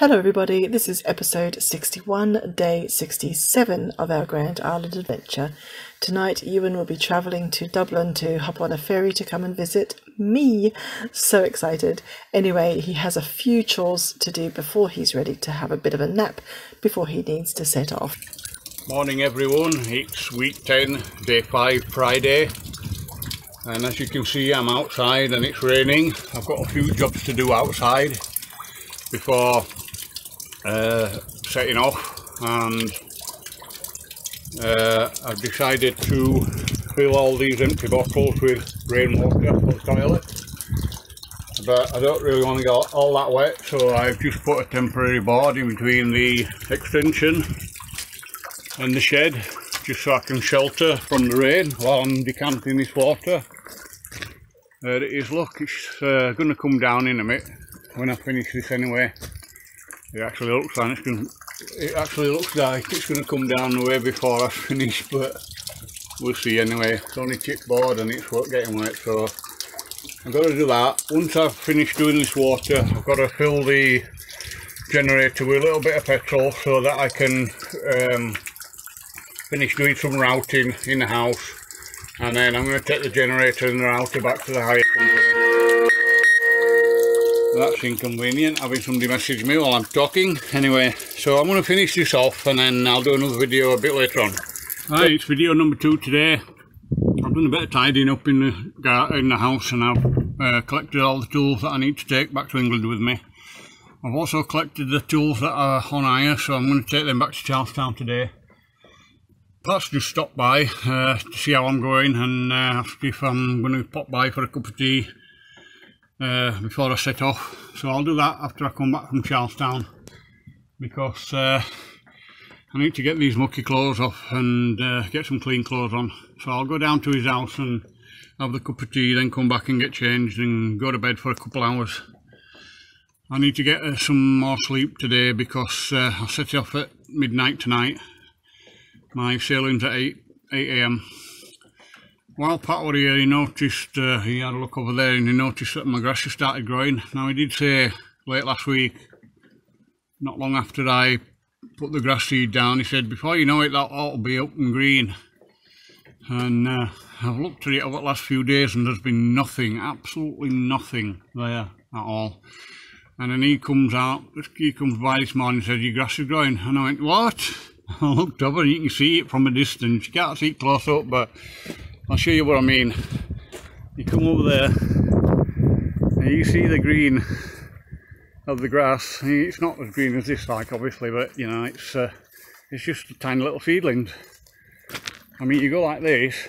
Hello, everybody. This is episode 61, day 67 of our Grand Island adventure. Tonight, Ewan will be travelling to Dublin to hop on a ferry to come and visit me. So excited. Anyway, he has a few chores to do before he's ready to have a bit of a nap before he needs to set off. Morning everyone, it's week 10, day 5, Friday. And as you can see, I'm outside and it's raining. I've got a few jobs to do outside before uh, setting off and uh, I've decided to fill all these empty bottles with rainwater for the toilet. But I don't really want to go all that wet so I've just put a temporary board in between the extension and the shed just so I can shelter from the rain while I'm decanting this water. There it is. Look it's uh, going to come down in a minute when I finish this anyway it actually looks like it's going it actually looks like it's going to come down the way before I finish but we'll see anyway. It's only chipboard and it's getting wet so I've got to do that. Once I've finished doing this water I've got to fill the generator with a little bit of petrol so that I can um, finish doing some routing in the house. And then I'm going to take the generator and the router back to the hire company that's inconvenient having somebody message me while I'm talking. Anyway so I'm going to finish this off and then I'll do another video a bit later on. Right it's video number two today. I've done a bit of tidying up in the in the house and I've uh, collected all the tools that I need to take back to England with me. I've also collected the tools that are on hire so I'm going to take them back to Charlestown today. Plus just stop by uh, to see how I'm going and uh, ask if I'm going to pop by for a cup of tea uh, before I set off. So I'll do that after I come back from Charlestown because uh, I need to get these mucky clothes off and uh, get some clean clothes on. So I'll go down to his house and have the cup of tea, then come back and get changed and go to bed for a couple hours. I need to get uh, some more sleep today because uh, I set off at midnight tonight. My sailing's at 8, 8 a.m. While Pat were here, he noticed, uh, he had a look over there and he noticed that my grass has started growing. Now, he did say late last week, not long after I put the grass seed down, he said, before you know it, that ought to be up and green. And uh, I've looked at it over the last few days and there's been nothing, absolutely nothing there at all. And then he comes out, he comes by this morning and said, your grass is growing. And I went, what? I looked over and you can see it from a distance. You can't see it close up, but I'll show you what I mean. You come over there and you see the green of the grass. It's not as green as this like obviously but you know it's uh, it's just tiny little seedlings. I mean you go like this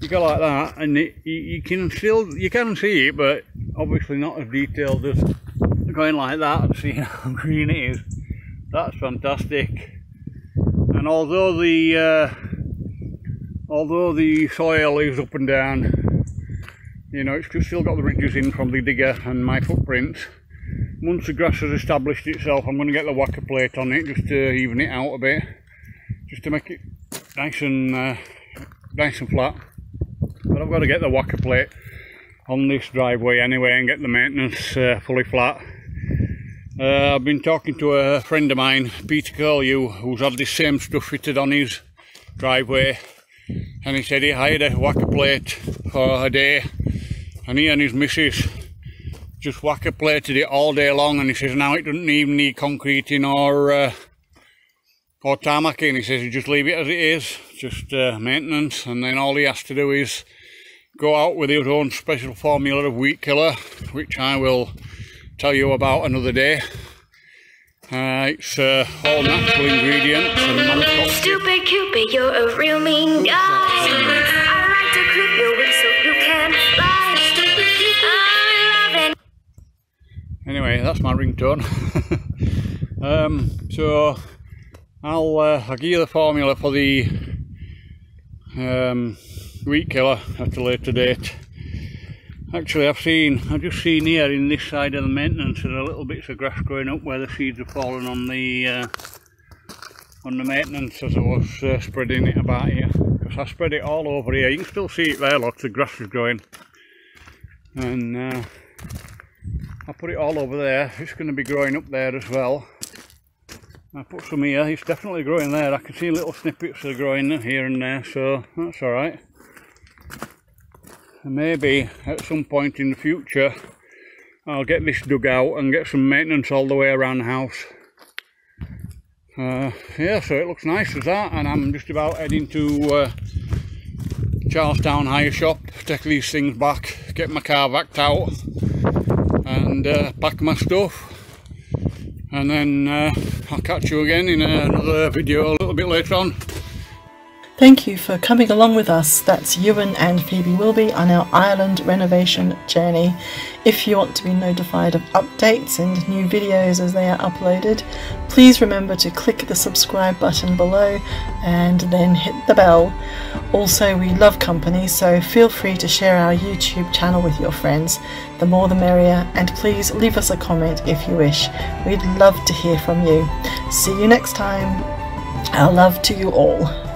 you go like that and it, you, you, can still you can see it but obviously not as detailed as going like that and seeing how green it is. That's fantastic. And although the uh, although the soil is up and down you know it's still got the ridges in from the digger and my footprints. Once the grass has established itself I'm going to get the whacker plate on it just to even it out a bit just to make it nice and uh, nice and flat. But I've got to get the whacker plate on this driveway anyway and get the maintenance uh, fully flat. Uh, I've been talking to a friend of mine Peter Curlew who's had this same stuff fitted on his driveway and he said he hired a whacker plate for a day. And he and his missus just whacker plated it all day long. And he says now it doesn't even need concreting or uh, or tarmacking he says you just leave it as it is. Just uh, maintenance. And then all he has to do is go out with his own special formula of wheat killer which I will tell you about another day uh, it's uh, all natural ingredients and Stupid Cupid, you're a real mean guy. I like to clip your wings so you can fly. Anyway, that's my ringtone. um, so I'll uh, I'll give you the formula for the um, wheat killer at a later date. Actually, I've seen, I've just seen here in this side of the maintenance, there's a little bits of grass growing up where the seeds have fallen on the uh, on the maintenance as I was uh, spreading it about here. Because I spread it all over here. You can still see it there, lots of grass is growing. And uh, I put it all over there. It's going to be growing up there as well. I put some here. It's definitely growing there. I can see little snippets of growing here and there, so that's all right. Maybe at some point in the future, I'll get this dug out and get some maintenance all the way around the house. Uh, yeah, so it looks nice as that, and I'm just about heading to uh, Charlestown hire shop, take these things back, get my car backed out, and uh, pack my stuff. And then uh, I'll catch you again in another video a little bit later on. Thank you for coming along with us. That's Ewen and Phoebe Wilby on our Ireland renovation journey. If you want to be notified of updates and new videos as they are uploaded, please remember to click the subscribe button below and then hit the bell. Also, we love company, so feel free to share our YouTube channel with your friends. The more the merrier, and please leave us a comment if you wish. We'd love to hear from you. See you next time. Our love to you all.